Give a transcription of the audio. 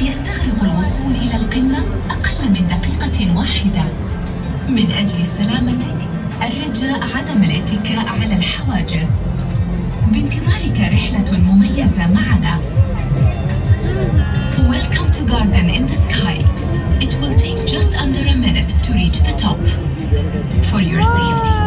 يستغرق الوصول إلى القمة أقل من دقيقة واحدة من أجل سلامتك الرجاء عدم الاتكاء على الحواجز بانتظارك رحلة مميزة معنا Welcome to Garden in the Sky. It will take just under a minute to reach the top. For your safety,